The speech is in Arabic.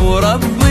وربي